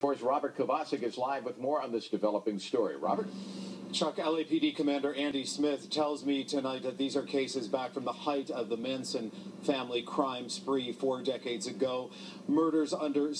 Of course, Robert Kovacic is live with more on this developing story. Robert? Chuck, LAPD Commander Andy Smith tells me tonight that these are cases back from the height of the Manson family crime spree four decades ago. Murders under